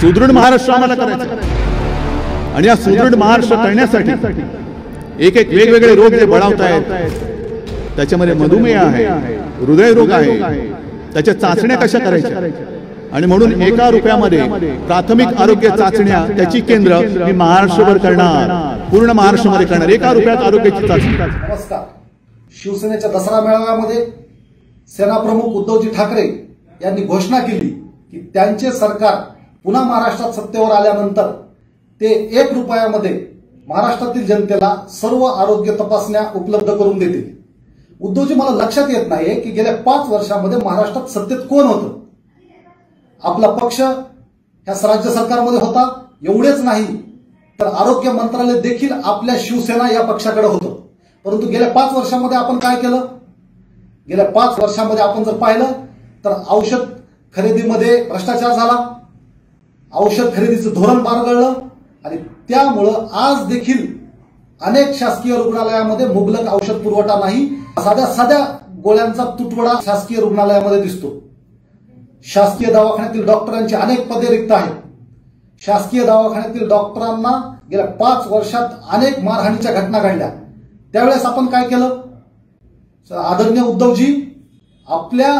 सुदृढ महाराष्ट्र आम्हाला करायचं आणि या सुदृढ महाराष्ट्र करण्यासाठी एक एक वेगवेगळे रोग जे बळावत आहेत त्याच्यामध्ये मधुमेह आहे हृदयरोग आहे त्याच्या चाचण्या कशा करायच्या? आणि म्हणून एका रुपयामध्ये प्राथमिक आरोग्य चाचण्या त्याची केंद्र मी महाराष्ट्रभर करणार पूर्ण महाराष्ट्रामध्ये करणार एका रुपयात आरोग्याची चाचणी. नमस्कार. शिवसेनेच्या दसरा मेळाव्यामध्ये सेनाप्रमुख उद्धवजी ठाकरे यांनी घोषणा केली की त्यांचे सरकार पुन्हा महाराष्ट्रात सत्तेवर आल्यानंतर ते एक रुपयामध्ये महाराष्ट्रातील जनतेला सर्व आरोग्य तपासण्या उपलब्ध करून देतील. उद्धवजी मला लक्षात येत नाही की गेल्या पाच वर्षामध्ये महाराष्ट्रात सत्तेत कोण होतं? आपला पक्ष ह्या राज्य सरकारमध्ये होता एवढेच नाही तर आरोग्य मंत्रालय देखील आपल्या शिवसेना या पक्षाकडे होतं. परंतु गेल्या पाच वर्षामध्ये आपण काय केलं? गेल्या पाच वर्षामध्ये आपण जर पाहिलं तर औषध खरेदीमध्ये भ्रष्टाचार झाला. औषध खरेदीचं धोरण बारगळलं आणि त्यामुळं आज देखील अनेक शासकीय रुग्णालयामध्ये मुबलक औषध पुरवठा नाही. साध्या साध्या गोळ्यांचा तुटवडा शासकीय रुग्णालयामध्ये दिसतो. शासकीय दवाखान्यातील डॉक्टरांची अनेक पदे रिक्त आहेत. शासकीय दवाखान्यातील डॉक्टरांना गेल्या पाच वर्षात अनेक मारहाणीच्या घटना घडल्या. त्यावेळेस आपण काय केलं? आदरणीय उद्धवजी आपल्या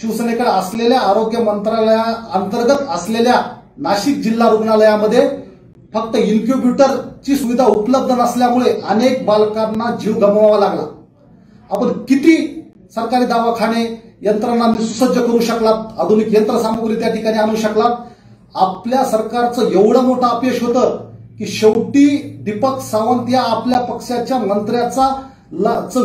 शिवसेनेकडे असलेल्या आरोग्य मंत्रालया अंतर्गत असलेल्या नाशिक जिल्हा रुग्णालयामध्ये फक्त इन्क्युब्युटरची सुविधा उपलब्ध नसल्यामुळे अनेक बालकांना जीव गमवावा लागला. आपण किती सरकारी दवाखाने यंत्रणा सुसज्ज करू शकलात? आधुनिक यंत्रसामुग्री त्या ठिकाणी आणू शकलात? आपल्या सरकारचं एवढं मोठं अपयश होतं की शेवटी दीपक सावंत या आपल्या पक्षाच्या मंत्र्याचा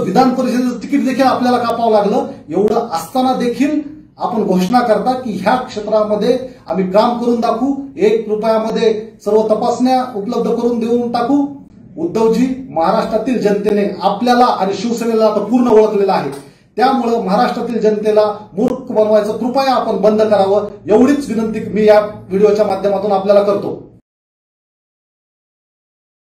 विधान परिषदेचं तिकीट देखील आपल्याला कापावं लागलं. एवढं असताना देखील आपण घोषणा करता की ह्या क्षेत्रामध्ये आम्ही काम करून दाखवू एक रुपयामध्ये सर्व तपासण्या उपलब्ध करून देऊन टाकू. उद्धवजी महाराष्ट्रातील जनतेने आपल्याला आणि शिवसेनेला आता पूर्ण ओळखलेलं आहे. त्यामुळं महाराष्ट्रातील जनतेला मूर्ख बनवायचं कृपया आपण बंद करावं एवढीच विनंती मी या व्हिडिओच्या माध्यमातून आपल्याला करतो.